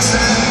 Jackson.